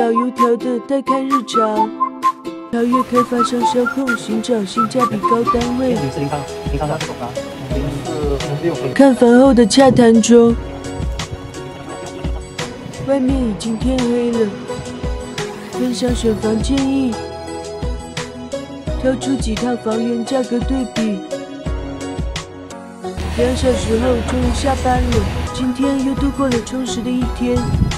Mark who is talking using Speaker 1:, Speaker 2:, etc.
Speaker 1: 老油条的待看日常。超越开发商销控寻找性价比高单位。看房后的洽谈中。外面已经天黑了分享选房建议挑出几套房源价格对比。两小时后终于下班了今天又度过了充实的一天。